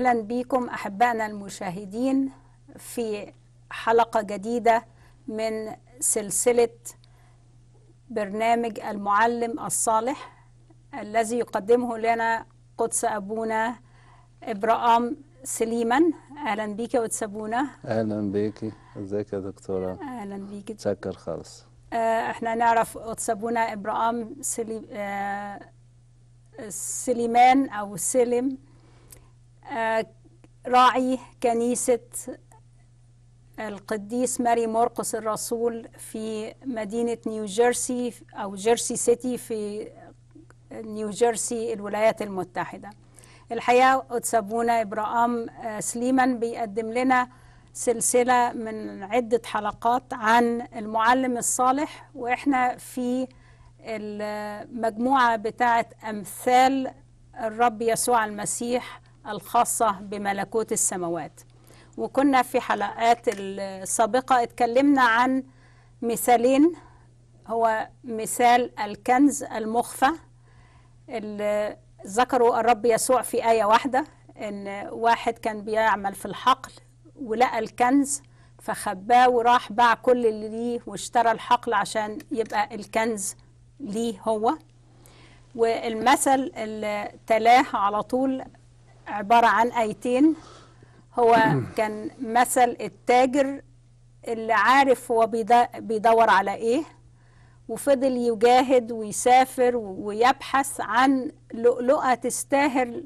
أهلا بكم أحبائنا المشاهدين في حلقة جديدة من سلسلة برنامج المعلم الصالح الذي يقدمه لنا قدس أبونا إبراهام سليمان. أهلا بك يا قدس أبونا. أهلا بيكي إزيك يا دكتورة؟ أهلا بك. تشكر خالص. آه، إحنا نعرف قدس أبونا إبراهام سلي... آه، سليمان أو سلم راعي كنيسة القديس ماري مرقس الرسول في مدينة نيو جيرسي أو جيرسي سيتي في نيو جيرسي الولايات المتحدة. الحقيقة قدس أبونا إبراهام آه، سليمان بيقدم لنا سلسلة من عدة حلقات عن المعلم الصالح وإحنا في المجموعة بتاعة أمثال الرب يسوع المسيح الخاصة بملكوت السماوات. وكنا في حلقات السابقة اتكلمنا عن مثالين هو مثال الكنز المخفى اللي ذكروا الرب يسوع في آية واحدة إن واحد كان بيعمل في الحقل ولقى الكنز فخباه وراح باع كل اللي ليه واشترى الحقل عشان يبقى الكنز ليه هو. والمثل اللي تلاه على طول عبارة عن آيتين. هو كان مثل التاجر اللي عارف هو بيدور على إيه وفضل يجاهد ويسافر ويبحث عن لؤلؤة تستاهل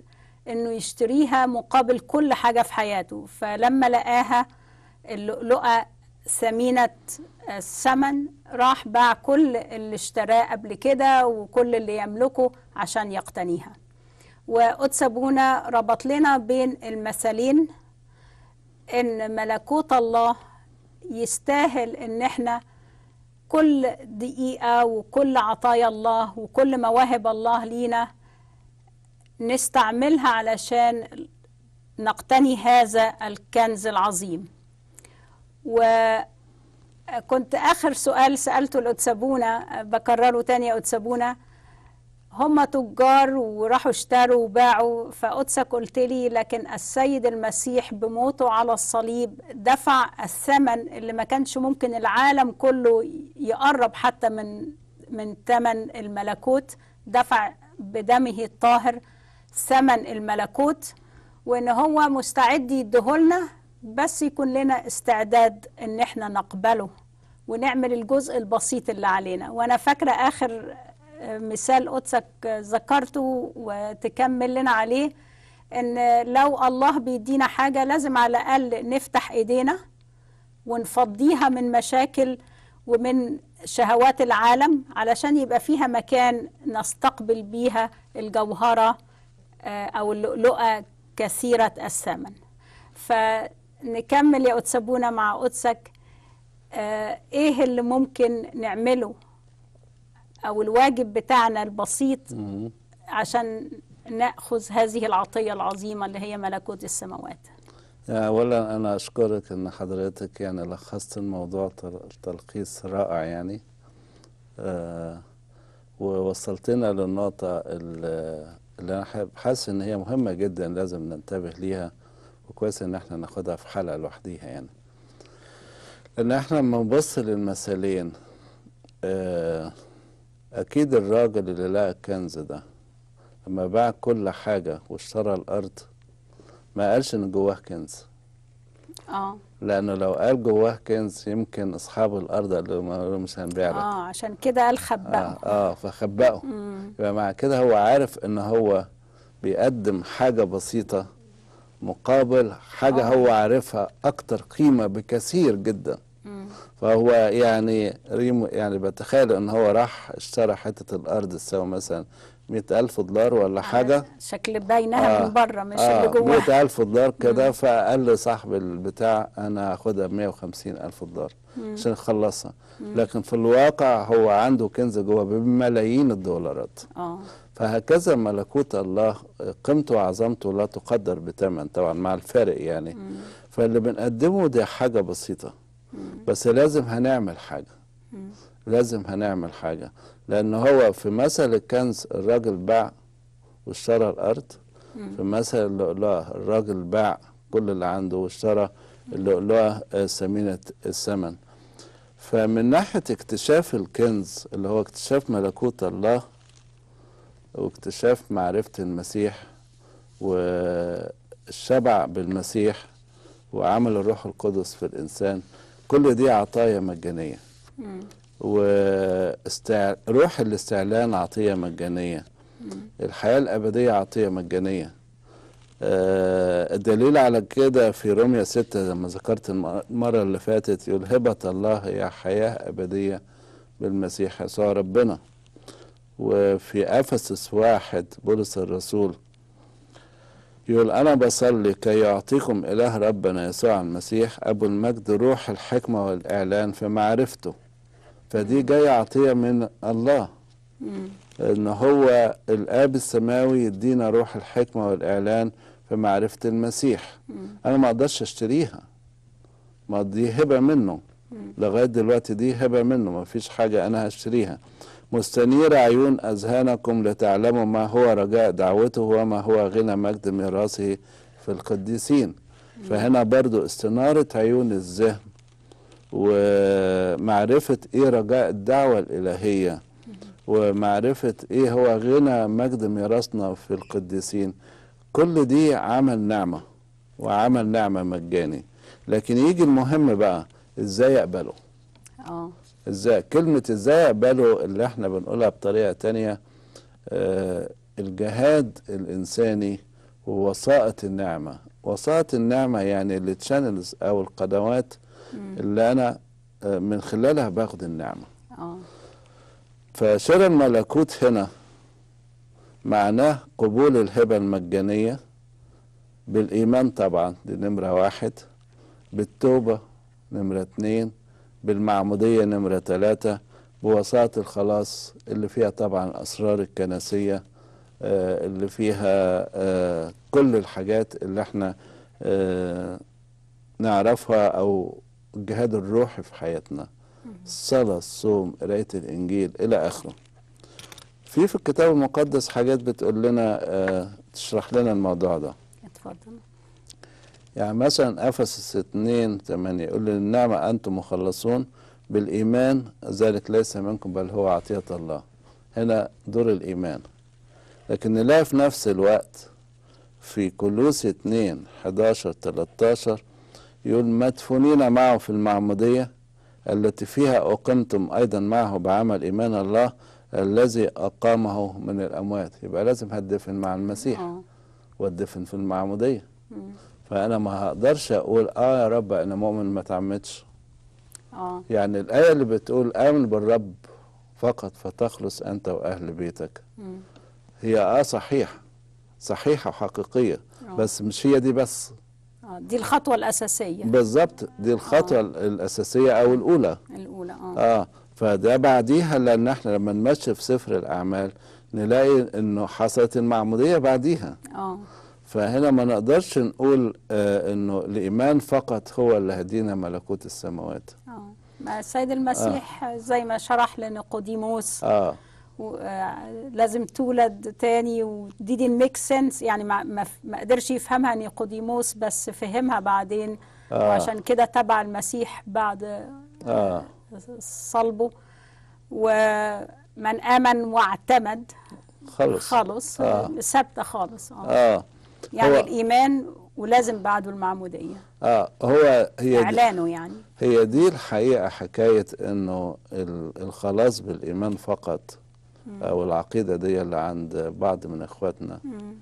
إنه يشتريها مقابل كل حاجة في حياته. فلما لقاها اللؤلؤة ثمينة الثمن راح باع كل اللي اشتراه قبل كده وكل اللي يملكه عشان يقتنيها. وقدس ابونا ربط لنا بين المثلين إن ملكوت الله يستاهل إن إحنا كل دقيقة وكل عطايا الله وكل مواهب الله لينا نستعملها علشان نقتني هذا الكنز العظيم. وكنت آخر سؤال سألته لأتسابونا بكرره تاني يا هم تجار وراحوا اشتروا وباعوا فقدسك قلت لي لكن السيد المسيح بموته على الصليب دفع الثمن اللي ما كانش ممكن العالم كله يقرب حتى من من ثمن الملكوت دفع بدمه الطاهر ثمن الملكوت وإن هو مستعد يديهولنا بس يكون لنا استعداد إن إحنا نقبله ونعمل الجزء البسيط اللي علينا. وأنا فاكرة آخر مثال قدسك ذكرته وتكمل لنا عليه إن لو الله بيدينا حاجة لازم على الأقل نفتح إيدينا ونفضيها من مشاكل ومن شهوات العالم علشان يبقى فيها مكان نستقبل بيها الجوهرة آه، أو اللؤلؤة كثيرة الثمن. فنكمل يا قدسبونا مع قدسك آه، إيه اللي ممكن نعمله أو الواجب بتاعنا البسيط. عشان نأخذ هذه العطية العظيمة اللي هي ملكوت السماوات. اولا أنا أشكرك إن حضرتك يعني لخصت الموضوع تل- تلخيص رائع يعني. آه ووصلتنا للنقطة ال- اللي أنا حاب- حاسس إن هي مهمة جدا لازم ننتبه ليها وكويس إن إحنا ناخدها في حلقة لوحديها يعني. لأن إحنا لما نبص للمثالين آه أكيد الراجل اللي لقى الكنز ده لما باع كل حاجة واشترى الأرض ما قالش إن جواه كنز. آه. لأنه لو قال جواه كنز يمكن أصحاب الأرض قالوا ما- مش هنبيع لك. آه عشان كده قال خبأه. آه, آه فخبأه. يبقى مع كده هو عارف إن هو بيقدم حاجة بسيطة مقابل حاجة آه. هو عارفها أكتر قيمة بكثير جدا. فهو يعني ريم يعني بتخيل إن هو راح اشترى حتة الأرض تساوي مثلا مئة ألف دولار ولا حاجة. شكل باينها آه، من بره مش آه اللي جواها مئة ألف دولار كده فقال لصاحب البتاع أنا هاخدها بمية وخمسين ألف دولار عشان يخلصها. لكن في الواقع هو عنده كنز جوه بملايين الدولارات. آه. فهكذا ملكوت الله قيمته وعظمته لا تقدر بثمن طبعا مع الفارق يعني. فاللي بنقدمه دي حاجة بسيطة. بس لازم هنعمل حاجة. لازم هنعمل حاجة. لأن هو في مثل الكنز الراجل باع واشترى الأرض في مثل اللؤلؤة الراجل باع كل اللي عنده واشترى اللؤلؤة ثمينة الثمن فمن ناحية اكتشاف الكنز اللي هو اكتشاف ملكوت الله واكتشاف معرفة المسيح والشبع بالمسيح وعمل الروح القدس في الإنسان كل دي عطايا مجانية. مم. وروح الاستعلان عطية مجانية. الحياة الأبدية عطية مجانية. آه، الدليل على كده في رومية ستة لما ذكرت الم- المرة اللي فاتت يقول هبة الله هي حياة أبدية بالمسيح يسوع ربنا. وفي أفسس واحد بولس الرسول يقول أنا بصلي كي يعطيكم إله ربنا يسوع المسيح أبو المجد روح الحكمة والإعلان في معرفته. فدي جاية عطية من الله. إن هو الآب السماوي يدينا روح الحكمة والإعلان في معرفة المسيح. أنا ما أقدرش أشتريها. ما دي هبة منه. لغاية دلوقتي دي هبة منه. ما فيش حاجة أنا هشتريها. مستنير عيون أذهانكم لتعلموا ما هو رجاء دعوته وما هو غنى مجد ميراثه في القديسين. فهنا برضو استنارة عيون الذهن ومعرفة إيه رجاء الدعوة الإلهية ومعرفة إيه هو غنى مجد ميراثنا في القديسين. كل دي عمل نعمة وعمل نعمة مجاني. لكن يجي المهم بقى إزاي أقبله؟ آه. إزاي؟ كلمة إزاي اقبله اللي إحنا بنقولها بطريقة تانية؟ آه الجهاد الإنساني ووسائط النعمة. وسائط النعمة يعني التشانلز أو القنوات اللي أنا آه من خلالها باخد النعمة. آه. فشراء الملكوت هنا معناه قبول الهبة المجانية بالإيمان طبعا دي نمرة واحد بالتوبة نمرة اتنين بالمعمودية نمرة تلاتة بوساطة الخلاص اللي فيها طبعا الأسرار الكنسية آه، اللي فيها آه، كل الحاجات اللي إحنا آه، نعرفها أو الجهاد الروحي في حياتنا. الصلاة الصوم قراية الإنجيل إلى آخره. في في الكتاب المقدس حاجات بتقول لنا تشرح لنا الموضوع ده. اتفضل. يعني مثلا أفسس 2 8 يقول النعمة أنتم مخلصون بالإيمان ذلك ليس منكم بل هو عطية الله. هنا دور الإيمان. لكن نلاقي في نفس الوقت في كلوس 2 11 13 يقول مدفونين معه في المعمودية التي فيها أقمتم أيضا معه بعمل إيمان الله الذي أقامه من الأموات. يبقى لازم هتدفن مع المسيح. آه. واتدفن في المعمودية. مم. فأنا ما هقدرش أقول آه يا رب أنا مؤمن ما تعمدش آه يعني الآية اللي بتقول آمن بالرب فقط فتخلص أنت وأهل بيتك مم. هي آه صحيح صحيحة وحقيقية آه. بس مش هي دي بس آه. دي الخطوة الأساسية بالظبط دي الخطوة الأساسية أو الأولى الأولى آه آه فده بعديها لأن إحنا لما نمشي في سفر الأعمال نلاقي إنه حصلت المعمودية بعديها آه فهنا ما نقدرش نقول آه إنه الإيمان فقط هو اللي هدينا ملكوت السماوات. آه ما السيد المسيح زي ما شرح لنيقوديموس آه. آه، لازم تولد تاني ودي دي الميك سنس يعني ما ما قدرش يفهمها نيقوديموس بس فهمها بعدين. آه. وعشان كده تبع المسيح بعد آه صلبه. ومن آمن واعتمد خلص. خالص آه. ثابتة خالص. آه. آه. يعني هو- الإيمان ولازم بعده المعمودية. آه هو هي إعلانه يعني. هي دي الحقيقة حكاية إنه ال- الخلاص بالإيمان فقط أو العقيدة دي اللي عند بعض من إخواتنا. مم.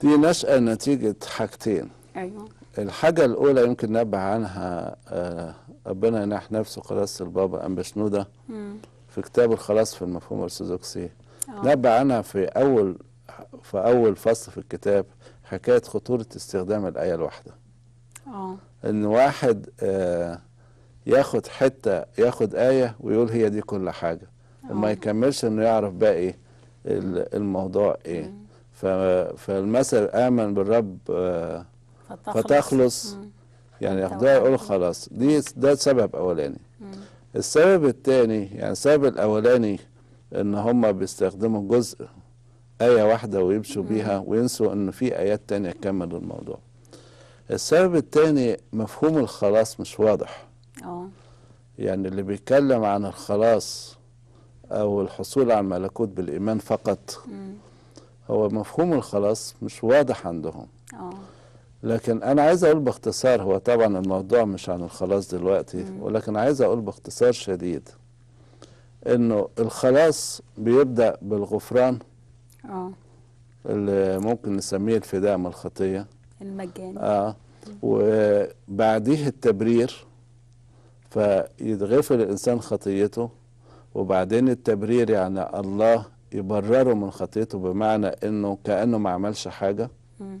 دي نشأة نتيجة حاجتين. أيوه. الحاجة الأولى يمكن نبه عنها آه، ربنا ينح نفسه خلاص البابا أم بشنودة مم. في كتاب الخلاص في المفهوم الأرثوذكسي. آه. نبه عنها في أول في أول فصل في الكتاب حكاية خطورة استخدام الآية الواحدة آه إن واحد آه، ياخد حتة ياخد آية ويقول هي دي كل حاجة وما آه. يكملش إنه يعرف باقي ال- الموضوع إيه مم. ف- فالمثل آمن بالرب آه، فتخلص مم. يعني يقولوا وأهلك. خلاص دي ده سبب أولاني مم. السبب الثاني يعني السبب الأولاني إن هم بيستخدموا جزء آية واحدة ويمشوا بيها وينسوا إن في آيات تانية تكمل الموضوع. السبب التاني مفهوم الخلاص مش واضح. آه. يعني اللي بيتكلم عن الخلاص أو الحصول على الملكوت بالإيمان فقط مم. هو مفهوم الخلاص مش واضح عندهم. آه. لكن أنا عايز أقول باختصار هو طبعا الموضوع مش عن الخلاص دلوقتي ولكن عايز أقول باختصار شديد. إنه الخلاص بيبدأ بالغفران آه. اللي ممكن نسميه الفداء من الخطية. المجاني. آه. وبعديه التبرير فيتغفر الإنسان خطيته وبعدين التبرير يعني الله يبرره من خطيته بمعنى إنه كأنه ما عملش حاجة. مم.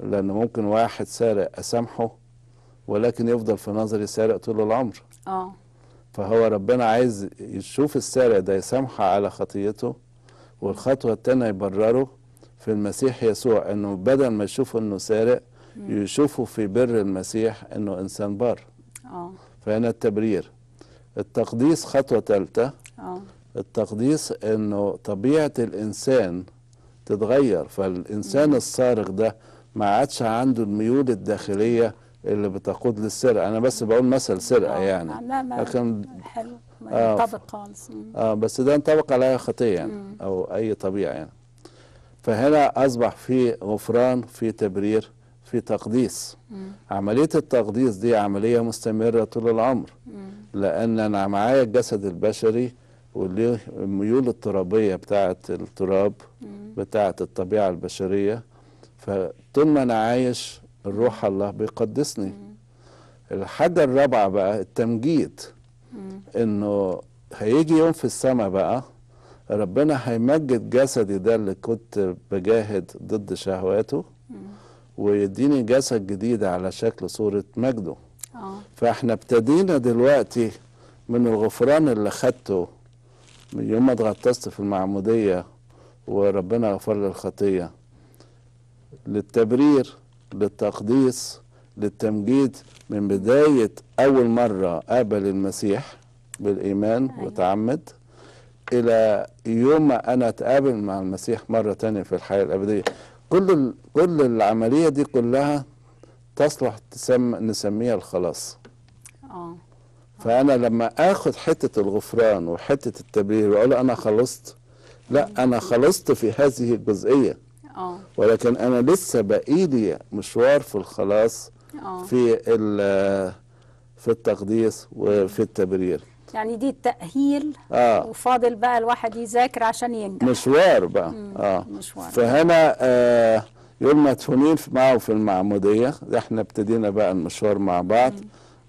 لأن ممكن واحد سارق أسامحه ولكن يفضل في نظري سارق طول العمر. آه. فهو ربنا عايز يشوف السارق ده يسامحه على خطيته والخطوة التانية يبرره في المسيح يسوع إنه بدل ما يشوفه إنه سارق يشوفه في بر المسيح إنه إنسان بار آه. فهنا التبرير. التقديس خطوة ثالثة آه. التقديس إنه طبيعة الإنسان تتغير فالإنسان الصارخ ده ما عادش عنده الميول الداخلية اللي بتقود للسرقة أنا بس بقول مثل سرقة آه. يعني لا ما لكن حلو آه. ينطبق خالص مم. آه بس ده ينطبق على اي خطيه يعني أو أي طبيعة يعني فهنا أصبح في غفران في تبرير في تقديس مم. عملية التقديس دي عملية مستمرة طول العمر مم. لأن أنا معايا الجسد البشري واللي الميول الترابية بتاعه التراب. بتاعه الطبيعة البشرية فطول ما أنا عايش الروح الله بيقدسني. الحاجة الرابعة بقى التمجيد. إنه هيجي يوم في السماء بقى ربنا هيمجد جسدي ده اللي كنت بجاهد ضد شهواته ويديني جسد جديد على شكل صورة مجده. آه. فإحنا ابتدينا دلوقتي من الغفران اللي خدته من يوم ما اتغطست في المعمودية وربنا غفر لي الخطية للتبرير. للتقديس للتمجيد من بداية أول مرة قابل المسيح بالإيمان أيوة. وتعمد إلى يوم ما أنا أتقابل مع المسيح مرة تانية في الحياة الأبدية. كل كل العملية دي كلها تصلح تسم نسميها الخلاص. آه. فأنا لما آخد حتة الغفران وحتة التبرير وأقول أنا خلصت لا أنا خلصت في هذه الجزئية. آه ولكن أنا لسه بقيلي مشوار في الخلاص آه في في التقديس وفي التبرير. يعني دي التأهيل آه. وفاضل بقى الواحد يذاكر عشان ينجح. مشوار بقى. آه. مشوار. فهنا آه يقول مدفونين معه في المعمودية إحنا ابتدينا بقى المشوار مع بعض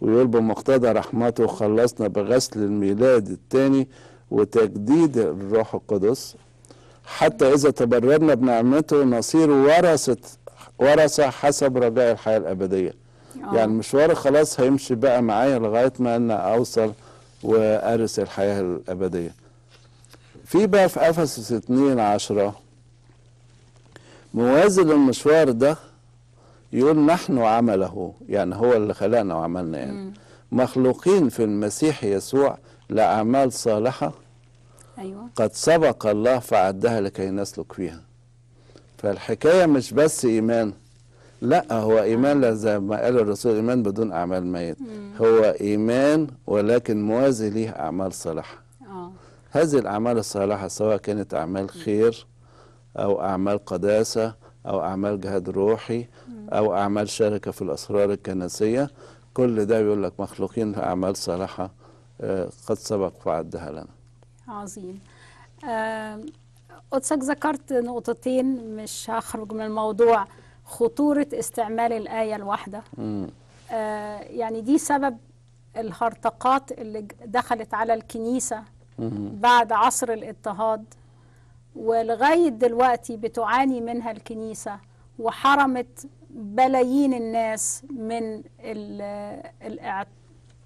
ويقول بمقتضى رحمته خلصنا بغسل الميلاد الثاني وتجديد الروح القدس. حتى إذا تبررنا بنعمته نصير ورثة ورثة حسب رجاء الحياة الأبدية. آه. يعني مشوار خلاص هيمشي بقى معايا لغاية ما أنا أوصل وأرث الحياة الأبدية. في بقى في أفسس 2 عشرة موازي للمشوار ده يقول نحن عمله يعني هو اللي خلقنا وعملنا يعني. مخلوقين في المسيح يسوع لأعمال صالحة أيوه. قد سبق الله فعدها لكي نسلك فيها. فالحكاية مش بس إيمان. لا هو إيمان زي ما قال الرسول إيمان بدون أعمال ميت. هو إيمان ولكن موازي ليه أعمال صالحة. آه. هذه الأعمال الصالحة سواء كانت أعمال خير أو أعمال قداسة أو أعمال جهاد روحي أو أعمال شركة في الأسرار الكنسية كل ده بيقول لك مخلوقين لأعمال صالحة آه، قد سبق فعدها لنا. عظيم قدسك ذكرت نقطتين مش هخرج من الموضوع خطورة استعمال الآية الواحدة. آه، يعني دي سبب الهرطقات اللي دخلت على الكنيسة مم. بعد عصر الاضطهاد ولغاية دلوقتي بتعاني منها الكنيسة وحرمت بلايين الناس من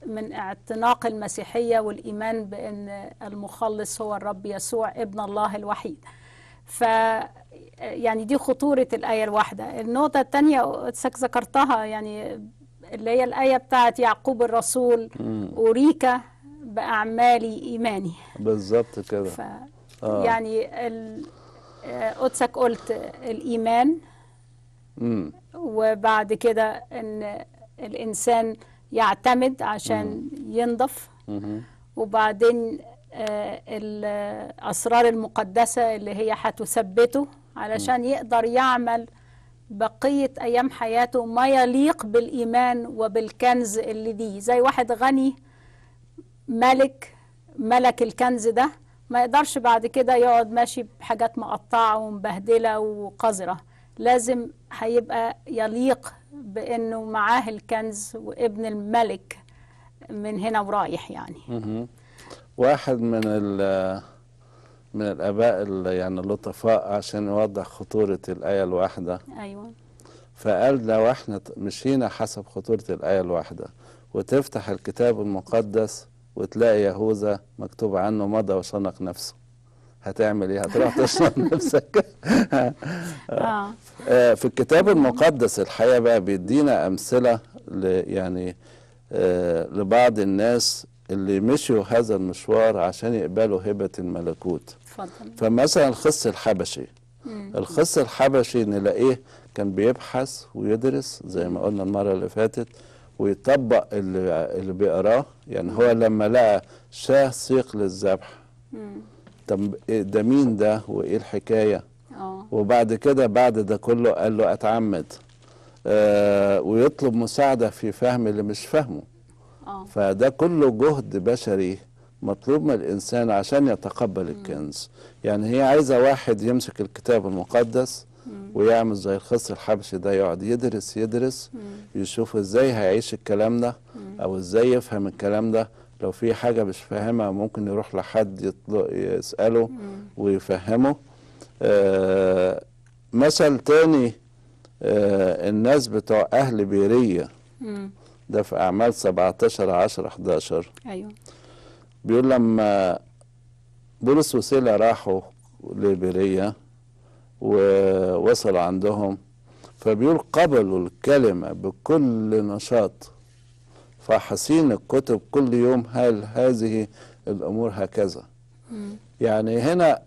من اعتناق المسيحية والإيمان بأن المخلص هو الرب يسوع ابن الله الوحيد. ف يعني دي خطورة الآية الواحدة. النقطة الثانية ذكرتها يعني اللي هي الآية بتاعت يعقوب الرسول مم. أريك بأعمال إيماني. بالظبط كده. ف آه. يعني ال... آه، قدسك قلت الإيمان. امم وبعد كده إن الإنسان يعتمد عشان ينضف. وبعدين آه، الاسرار المقدسة اللي هي هتثبته علشان يقدر يعمل بقية أيام حياته ما يليق بالإيمان وبالكنز اللي دي. زي واحد غني ملك ملك الكنز ده ما يقدرش بعد كده يقعد ماشي بحاجات مقطعة ومبهدلة وقذرة. لازم هيبقى يليق بأنه معاه الكنز وابن الملك من هنا ورايح يعني. واحد من ال من الآباء ال- يعني اللطفاء عشان يوضح خطورة الآية الواحدة. أيوه. فقال لو إحنا مشينا حسب خطورة الآية الواحدة. وتفتح الكتاب المقدس وتلاقي يهوذا مكتوب عنه مضى وشنق نفسه. هتعمل إيه؟ هتروح تشنق نفسك. آه. آه، في الكتاب المقدس الحقيقة بقى بيدينا أمثلة ل يعني آه، لبعض الناس اللي مشوا هذا المشوار عشان يقبلوا هبة الملكوت. فمثلا الخص الحبشي. الخص الحبشي نلاقيه كان بيبحث ويدرس زي ما قلنا المرة اللي فاتت ويطبق اللي, اللي بيقراه. يعني هو لما لقى شاه سيق للذبح. طب إيه ده مين ده وإيه الحكاية؟ آه. وبعد كده بعد ده كله قال له أتعمد. آه ويطلب مساعدة في فهم اللي مش فاهمه. آه. فده كله جهد بشري مطلوب من الإنسان عشان يتقبل الكنز. يعني هي عايزة واحد يمسك الكتاب المقدس ويعمل زي الخص الحبشي ده يقعد يدرس يدرس يشوف إزاي هيعيش الكلام ده أو إزاي يفهم الكلام ده. لو في حاجة مش فاهمها ممكن يروح لحد يسأله ويفهمه. آه مثل تاني آه الناس بتوع أهل بيرية. ده في أعمال 17 10 11 أيوه. بيقول لما بولس وسيلة راحوا لبيرية ووصلوا عندهم فبيقول قبلوا الكلمة بكل نشاط. فحسين الكتب كل يوم هل هذه الأمور هكذا. يعني هنا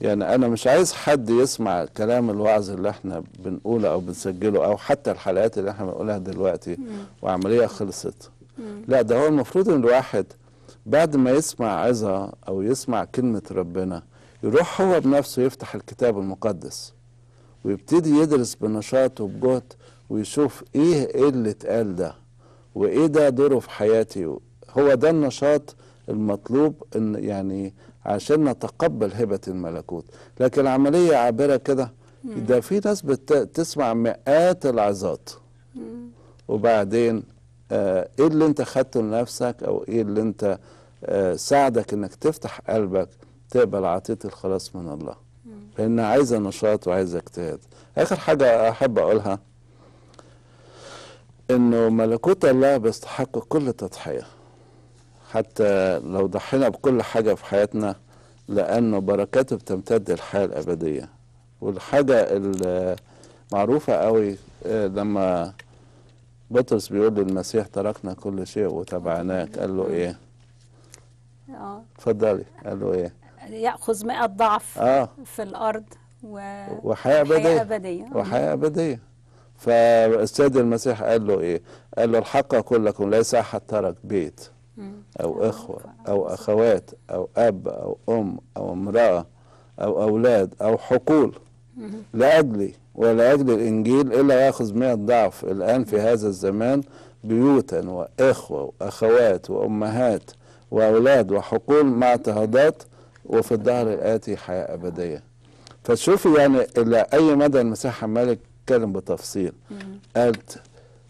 يعني أنا مش عايز حد يسمع كلام الوعظ اللي إحنا بنقوله أو بنسجله أو حتى الحلقات اللي إحنا بنقولها دلوقتي وعملية خلصت. لا ده هو المفروض إن الواحد بعد ما يسمع عظة أو يسمع كلمة ربنا يروح هو بنفسه يفتح الكتاب المقدس ويبتدي يدرس بنشاط وبجهد ويشوف إيه اللي اتقال ده وإيه ده دوره في حياتي؟ هو ده النشاط المطلوب إن يعني عشان نتقبل هبة الملكوت. لكن العملية عابرة كده ده في ناس بتسمع مئات العظات. وبعدين آه إيه اللي أنت خدته لنفسك؟ أو إيه اللي أنت آه ساعدك إنك تفتح قلبك تقبل عطية الخلاص من الله؟ لأنها عايزة نشاط وعايزة اجتهاد. آخر حاجة أحب أقولها إنه ملكوت الله بيستحق كل تضحية حتى لو ضحينا بكل حاجة في حياتنا لأنه بركاته بتمتد الحياة الأبدية. والحاجة المعروفة قوي آه لما بطرس بيقول للمسيح تركنا كل شيء وتبعناك قال له إيه؟ آه. اتفضلي قال له إيه؟ يأخذ 100 ضعف آه. في الأرض و... أبدية. أبدية. وحياة أبدية. فالسيد المسيح قال له إيه؟ قال له الحق أقول لكم ليس أحد ترك بيت مم. أو إخوة أو أخوات أو أب أو أم أو امرأة أو أولاد أو حقول. لأجلي ولأجل الإنجيل إلا يأخذ مئة ضعف الآن في هذا الزمان بيوتا وإخوة وأخوات وأمهات وأولاد وحقول مع اضطهادات وفي الدهر الآتي حياة أبدية. فتشوفي يعني إلى أي مدى المسيح عمال يتكلم بتفصيل. قالت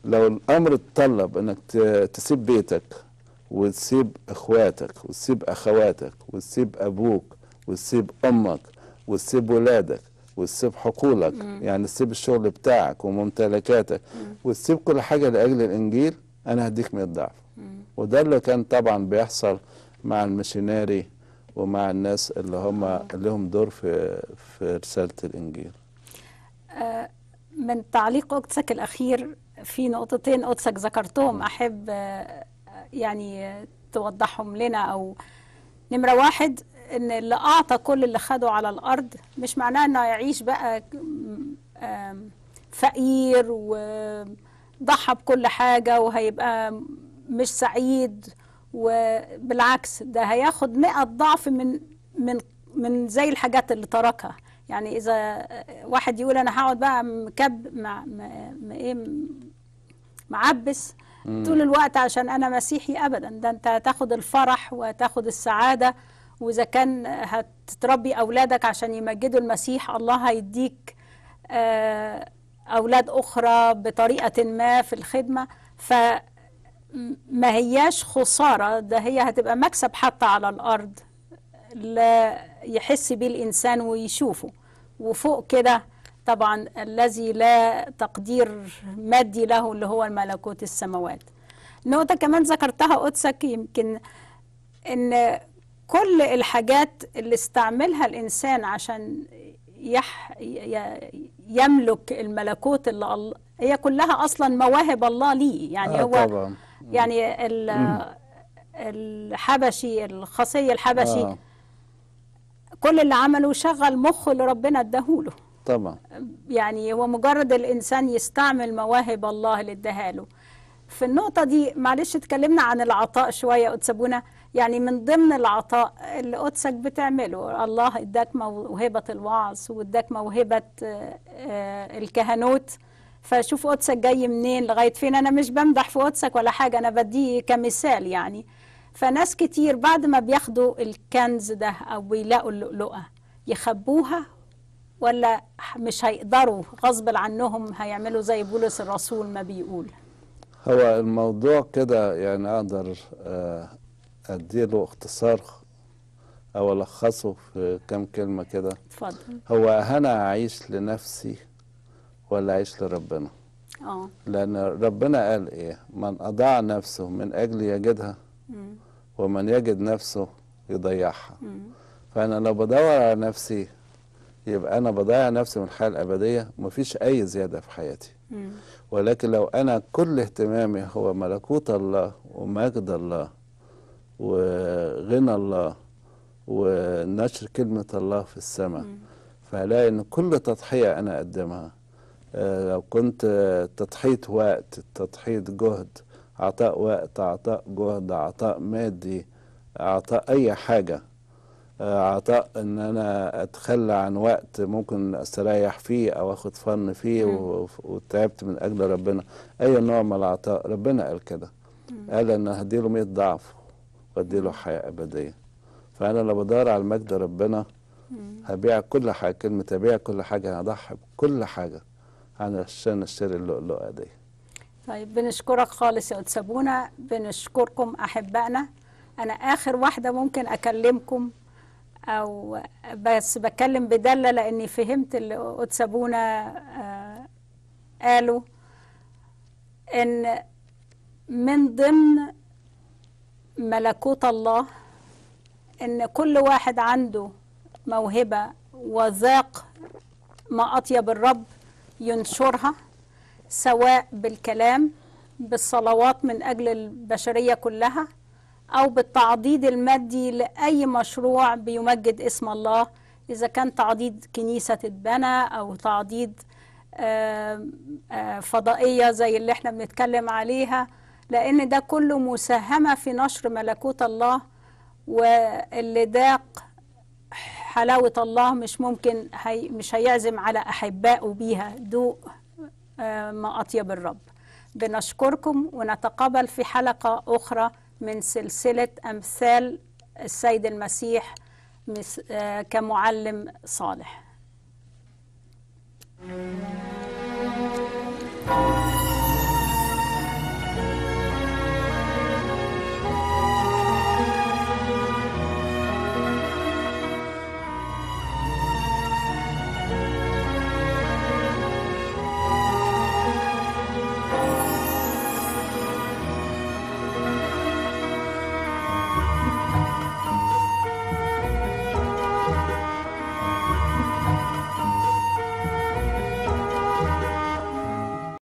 لو الأمر اتطلب إنك ت- تسيب بيتك وتسيب إخواتك وتسيب أخواتك وتسيب أبوك وتسيب أمك وتسيب ولادك وتسيب حقولك يعني تسيب الشغل بتاعك وممتلكاتك وتسيب كل حاجة لأجل الإنجيل أنا هديك 100 ضعف. وده اللي كان طبعا بيحصل مع المشيناري ومع الناس اللي هم لهم دور في في رسالة الإنجيل. آه، من تعليق قدسك الأخير في نقطتين قدسك ذكرتهم أحب آه، يعني توضحهم لنا أو نمرة واحد إن اللي أعطى كل اللي خده على الأرض مش معناه إنه يعيش بقى فقير وضحى بكل حاجة وهيبقى مش سعيد وبالعكس ده هياخد مئة ضعف من من من زي الحاجات اللي تركها. يعني إذا واحد يقول أنا هقعد بقى مكب مع إيه معبس طول الوقت عشان أنا مسيحي ابدا. ده أنت هتاخد الفرح وهتاخد السعادة وإذا كان هتتربي أولادك عشان يمجدوا المسيح الله هيديك آه، أولاد أخرى بطريقة ما في الخدمة. ف ما هياش خسارة ده هي هتبقى مكسب حتى على الأرض لا يحس بيه الإنسان ويشوفه. وفوق كده طبعا الذي لا تقدير مادي له اللي هو الملكوت السماوات. نقطة كمان ذكرتها قدسك يمكن إن كل الحاجات اللي استعملها الإنسان عشان يح يملك الملكوت اللي الله هي كلها أصلا مواهب الله ليه؟ يعني آه هو طبعا. يعني ال- الحبشي الخصي الحبشي آه. كل اللي عمله شغل مخه اللي ربنا اداهوله. طبعا. يعني هو مجرد الإنسان يستعمل مواهب الله اللي اداها له. في النقطة دي معلش اتكلمنا عن العطاء شوية قدسبونا يعني من ضمن العطاء اللي قدسك بتعمله الله إداك موهبة الوعظ وإداك موهبة آه، الكهنوت. فشوف قدسك جاي منين لغاية فين؟ أنا مش بمدح في قدسك ولا حاجة أنا بديه كمثال يعني. فناس كتير بعد ما بياخدوا الكنز ده أو بيلاقوا اللؤلؤة يخبوها ولا مش هيقدروا غصب عنهم هيعملوا زي بولس الرسول ما بيقول؟ هو الموضوع كده يعني أقدر آه، أديله اختصار أو ألخصه في كام كلمة كده. اتفضل. هو أنا أعيش لنفسي ولا أعيش لربنا؟ آه. لأن ربنا قال إيه؟ من أضاع نفسه من أجل يجدها. ومن يجد نفسه يضيعها مم. فأنا لو بدور على نفسي يبقى أنا بضيع نفسي من الحياة الأبدية ومفيش أي زيادة في حياتي. ولكن لو أنا كل اهتمامي هو ملكوت الله ومجد الله وغنى الله ونشر كلمة الله في السماء. فهلاقي إن كل تضحية أنا أقدمها آه، لو كنت تضحية وقت تضحية جهد عطاء وقت عطاء جهد عطاء مادي عطاء أي حاجة. آه، عطاء إن أنا أتخلى عن وقت ممكن أستريح فيه أو آخد فن فيه وتعبت من أجل ربنا. أي نوع من العطاء؟ ربنا قال كده. قال إن هديله 100 ضعف وأديله حياة أبدية. فأنا لو بدور على مجد ربنا. هبيع كل حاجة كلمة هبيع كل حاجة هضحي بكل حاجة عشان أشتري اللؤلؤة دي. طيب بنشكرك خالص يا أتسابونا بنشكركم أحبائنا. أنا آخر واحدة ممكن أكلمكم أو بس بتكلم بدلة لأني فهمت اللي أتسابونا آه قالوا إن من ضمن ملكوت الله إن كل واحد عنده موهبة وذاق ما أطيب الرب ينشرها. سواء بالكلام بالصلوات من أجل البشرية كلها أو بالتعضيد المادي لأي مشروع بيمجد اسم الله إذا كان تعضيد كنيسة تتبنى أو تعضيد آه، آه، فضائية زي اللي إحنا بنتكلم عليها لأن ده كله مساهمة في نشر ملكوت الله واللي داق حلاوة الله مش ممكن هي مش هيعزم على أحبائه بيها. دوق آه، ما أطيب الرب بنشكركم ونتقابل في حلقة أخرى من سلسلة أمثال السيد المسيح آه، كمعلم صالح Thank you.